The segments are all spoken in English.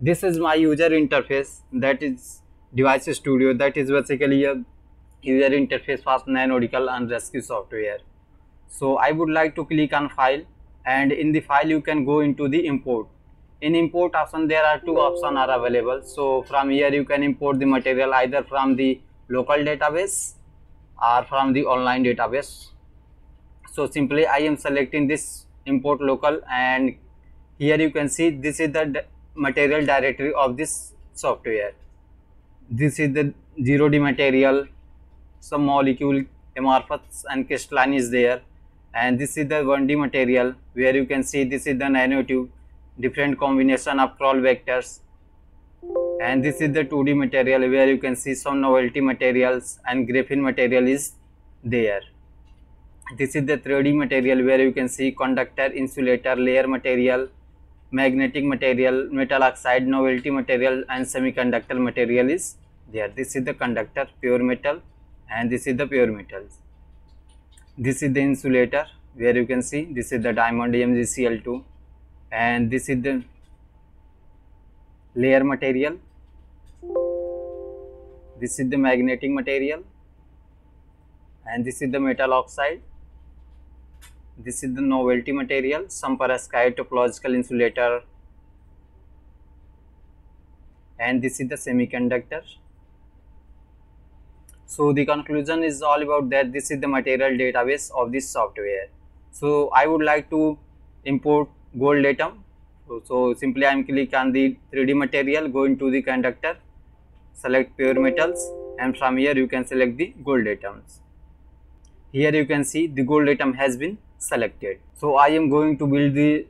this is my user interface that is device studio that is basically a user interface for Nanodcal and RESCU software. So i would like to click on file and in the file you can go into the import. In import option there are two options are available. So from here you can import the material either from the local database or from the online database. So simply i am selecting this import local and here you can see this is the material directory of this software. This is the 0d material. Some molecule amorphous and crystalline is there. And this is the 1d material where you can see this is the nanotube different combination of chiral vectors. And this is the 2d material where you can see some novelty materials and graphene material is there. This is the 3d material where you can see conductor insulator layer material magnetic material metal oxide novelty material and semiconductor material is there. This is the conductor pure metal and this is the pure metals. This is the insulator where you can see this is the diamond MgCl2 and this is the layer material. This is the magnetic material and this is the metal oxide this is the novelty material some perovskite topological insulator. And this is the semiconductor. So the conclusion is all about that this is the material database of this software. So i would like to import gold atom so, so simply i am click on the 3d material go into the conductor select pure metals and from here you can select the gold atoms here you can see the gold atom has been selected. So i am going to build the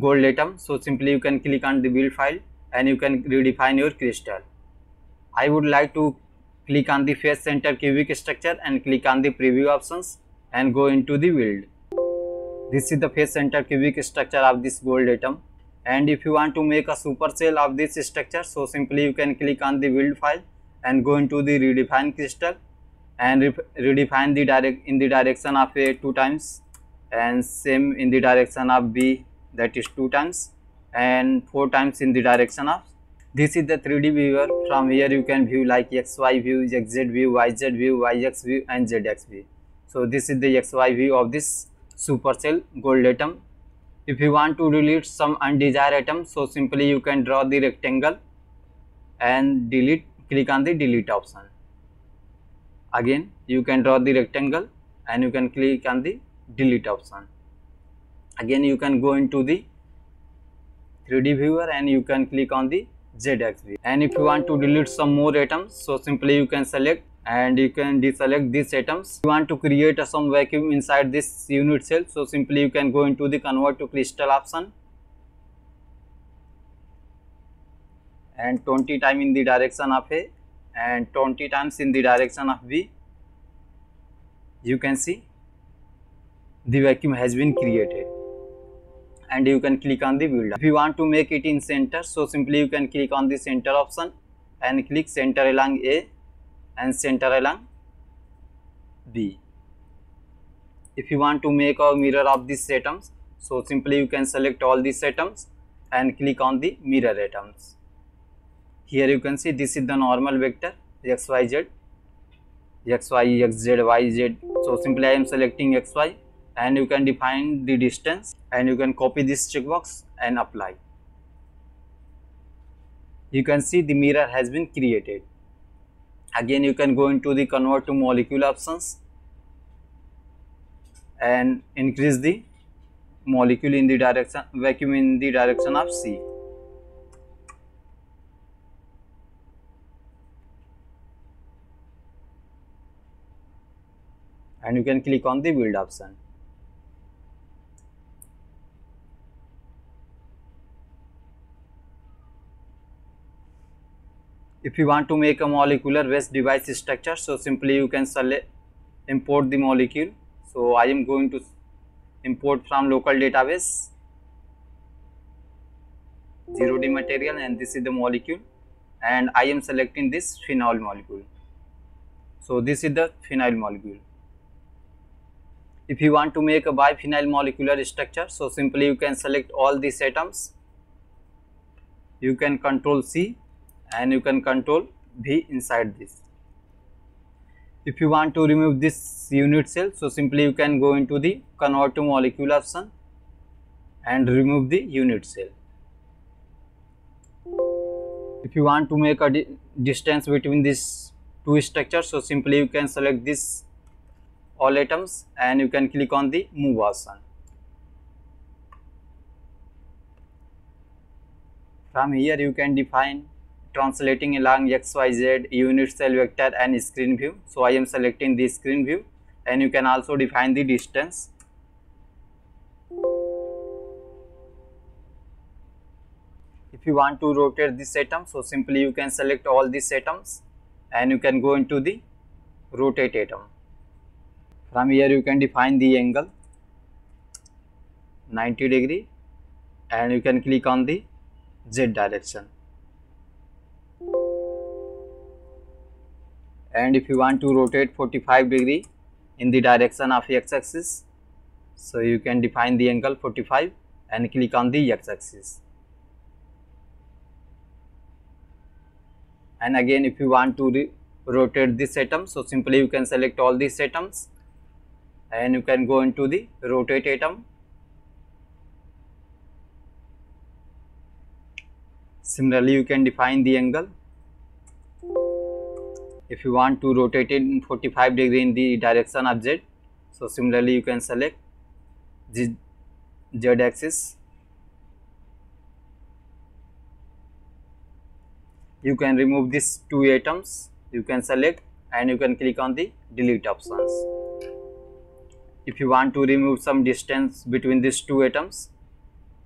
gold atom. So simply you can click on the build file and you can redefine your crystal. I would like to click on the face center cubic structure and click on the preview options and go into the build. This is the face center cubic structure of this gold atom. And if you want to make a supercell of this structure so simply you can click on the build file and go into the redefine crystal and redefine the direct in the direction of a 2 times and same in the direction of b that is 2 times and 4 times in the direction of this is the 3D viewer. From here you can view like XY view, XZ view, YZ view, YX view and ZX view. So this is the XY view of this supercell gold atom. If you want to delete some undesired atom, so simply you can draw the rectangle and delete, click on the delete option. Again you can draw the rectangle and you can click on the delete option. Again you can go into the 3D viewer and you can click on the ZXV and if you want to delete some more atoms so simply you can select and you can deselect these atoms. You want to create a some vacuum inside this unit cell so simply you can go into the convert to crystal option and 20 time in the direction of A and 20 times in the direction of B you can see the vacuum has been created and you can click on the build. If you want to make it in center, so simply you can click on the center option and click center along A and center along B. If you want to make a mirror of these atoms, so simply you can select all these atoms and click on the mirror atoms. Here you can see this is the normal vector xyz, xy, xz, yz. So simply I am selecting xy and you can define the distance and you can copy this checkbox and apply. You can see the mirror has been created. Again you can go into the convert to molecule options and increase the molecule in the direction vacuum in the direction of C. and you can click on the build option. If you want to make a molecular based device structure so simply you can select import the molecule. So i am going to import from local database. 0d material and this is the molecule. And i am selecting this phenol molecule. So this is the phenol molecule. If you want to make a biphenyl molecular structure so simply you can select all these atoms. You can control C and you can control V inside this. If you want to remove this unit cell, so simply you can go into the convert to molecule option and remove the unit cell. If you want to make a di distance between these two structures, so simply you can select this all atoms and you can click on the move option. From here you can define translating along xyz unit cell vector and screen view. So I am selecting the screen view and you can also define the distance. If you want to rotate this atom, so simply you can select all these atoms and you can go into the rotate atom. From here you can define the angle 90 degree and you can click on the z direction. And if you want to rotate 45 degree in the direction of x axis so you can define the angle 45 and click on the x axis and again if you want to rotate this atom so simply you can select all these atoms and you can go into the rotate atom. Similarly you can define the angle if you want to rotate it in 45 degree in the direction of z so similarly you can select the z axis. You can remove these two atoms you can select and you can click on the delete options. If you want to remove some distance between these two atoms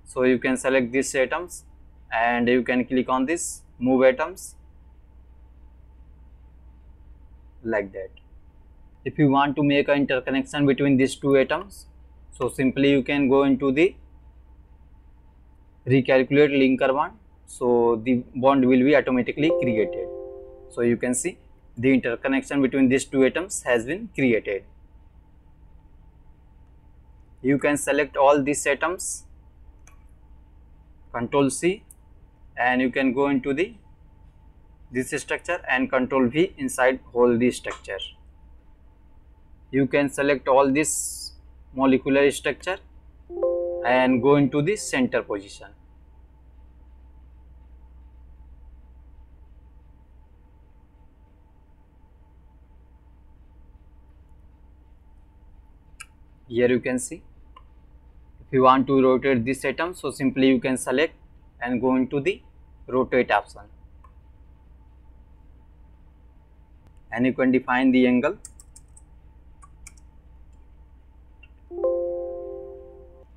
so you can select these atoms and you can click on this move atoms like that. If you want to make an interconnection between these two atoms, so simply you can go into the recalculate linker bond. So the bond will be automatically created. So you can see the interconnection between these two atoms has been created. You can select all these atoms, control C and you can go into the this structure and control V inside whole the structure. You can select all this molecular structure and go into the center position. Here you can see if you want to rotate this atom so simply you can select and go into the rotate option and you can define the angle.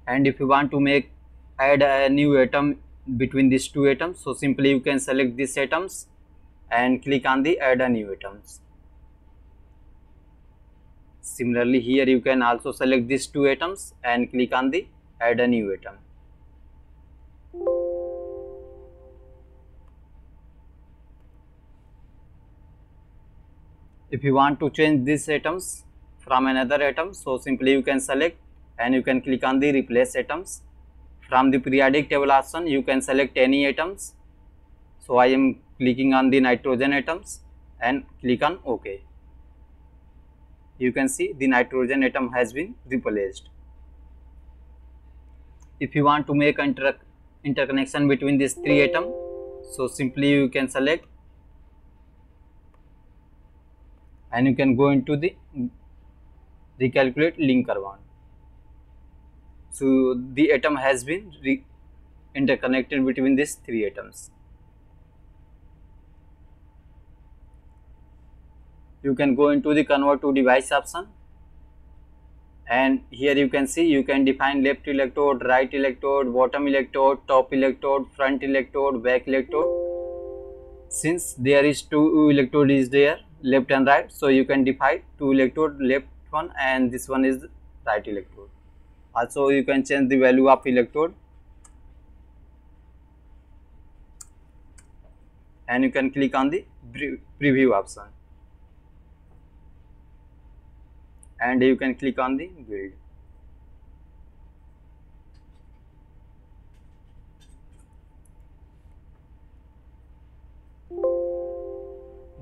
And if you want to make add a new atom between these two atoms so simply you can select these atoms and click on the add a new atoms. Similarly here you can also select these two atoms and click on the add a new atom if you want to change these atoms from another atom so simply you can select and you can click on the replace atoms from the periodic table option you can select any atoms so i am clicking on the nitrogen atoms and click on ok. You can see the nitrogen atom has been replaced. If you want to make inter interconnection between these three atoms so simply you can select and you can go into the recalculate linker bond. So the atom has been interconnected between these three atoms. You can go into the convert to device option and here you can see you can define left electrode, right electrode, bottom electrode, top electrode, front electrode, back electrode. Since there is two electrode is there left and right. So you can define two electrode left one and this one is right electrode. Also you can change the value of electrode. And you can click on the preview option. And you can click on the build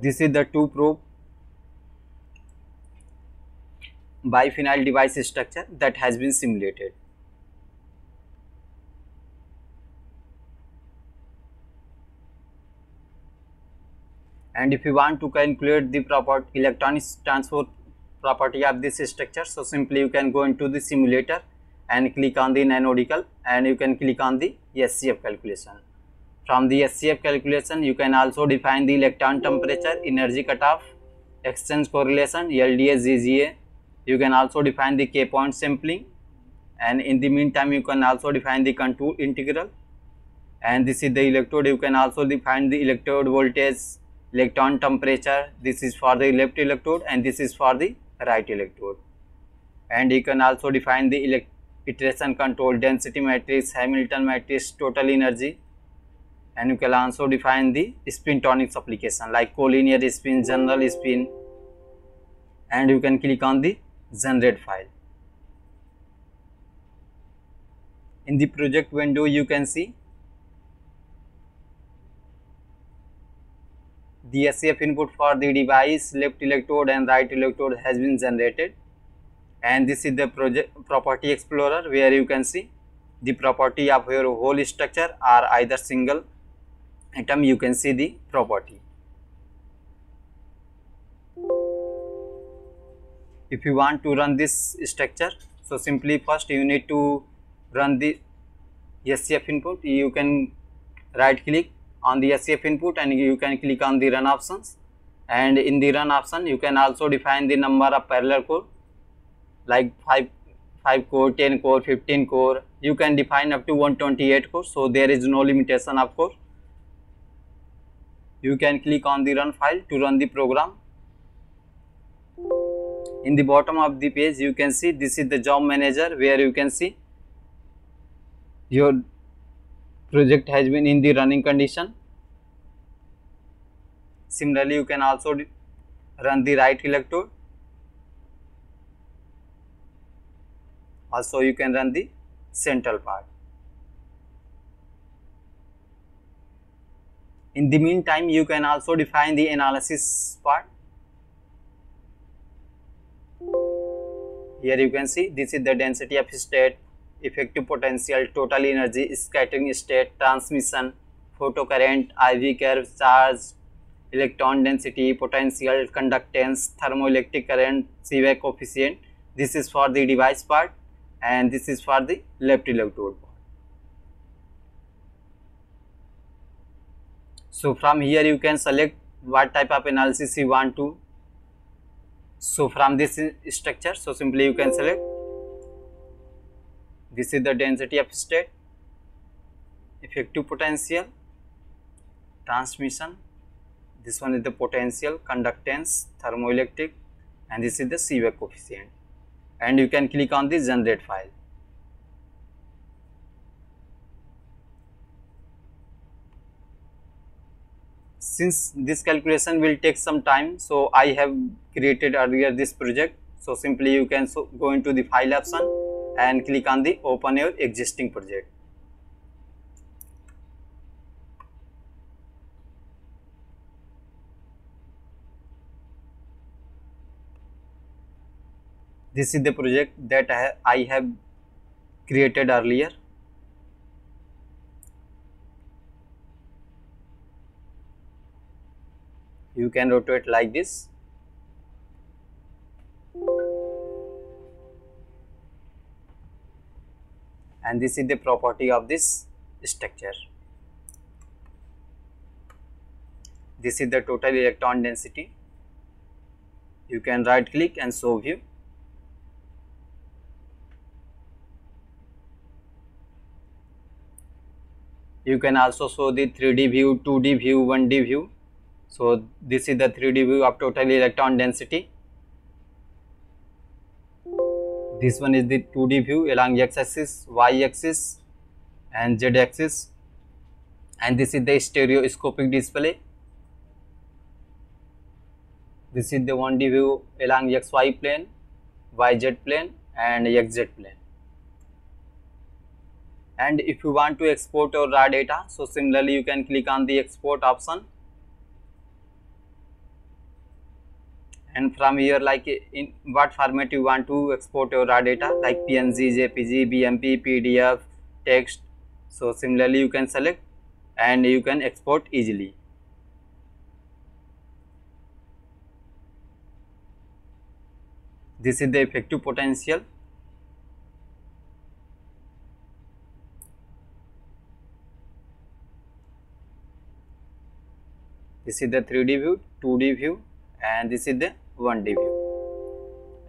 this is the two probe biphenyl device structure that has been simulated. And if you want to calculate the proper electronic transfer property of this structure, so simply you can go into the simulator and click on the Nanodcal and you can click on the SCF calculation. From the SCF calculation, you can also define the electron temperature, energy cutoff, exchange correlation, LDA, GGA, you can also define the k point sampling. And in the meantime you can also define the contour integral. And this is the electrode. You can also define the electrode voltage electron temperature. This is for the left electrode and this is for the right electrode. And you can also define the iteration control density matrix hamilton matrix total energy and you can also define the spintronics application like collinear spin general spin and you can click on the generate file. In the project window you can see the SCF input for the device left electrode and right electrode has been generated and this is the project property explorer where you can see the property of your whole structure are either single atom you can see the property if you want to run this structure so simply first you need to run the SCF input you can right click on the SCF input and you can click on the run options and in the run option you can also define the number of parallel core like 5 5 core 10 core 15 core you can define up to 128 core so there is no limitation of course you can click on the run file to run the program. In the bottom of the page you can see this is the job manager where you can see your project has been in the running condition. Similarly you can also run the right electrode also you can run the central part in the meantime you can also define the analysis part Here you can see this is the density of state, effective potential, total energy, scattering state, transmission, photocurrent, IV curve, charge, electron density, potential, conductance, thermoelectric current, Seebeck coefficient. This is for the device part and this is for the left electrode. So from here you can select what type of analysis you want to. So from this structure, so simply you can select. This is the density of state, effective potential, transmission, this one is the potential, conductance, thermoelectric and this is the Seebeck coefficient and you can click on the generate file. Since this calculation will take some time so i have created earlier this project so simply you can so go into the file option and click on the open your existing project this is the project that I have created earlier you can rotate like this. And this is the property of this structure. This is the total electron density. You can right click and show view. You can also show the 3d view 2d view 1d view so, this is the 3D view of total electron density. This one is the 2D view along x axis, y axis and z axis and this is the stereoscopic display. This is the 1D view along xy plane, yz plane and xz plane. And if you want to export your raw data, so similarly you can click on the export option and from here like in what format you want to export your raw data like png jpg bmp pdf text. So similarly you can select and you can export easily. This is the effective potential. This is the 3d view 2d view and this is the one D view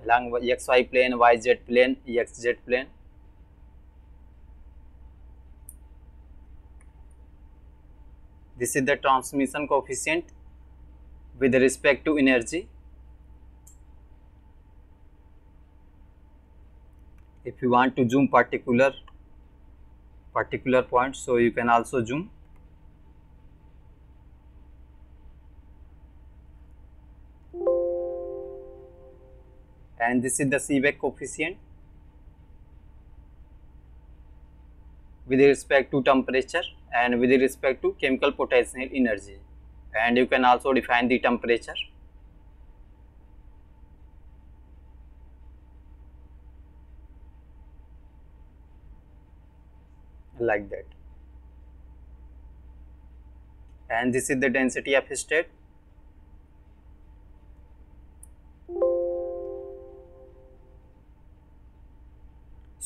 long X Y plane Y Z plane X Z plane this is the transmission coefficient with respect to energy if you want to zoom particular particular point so you can also zoom and this is the Seebeck coefficient. With respect to temperature and with respect to chemical potential energy. And you can also define the temperature. Like that. And this is the density of state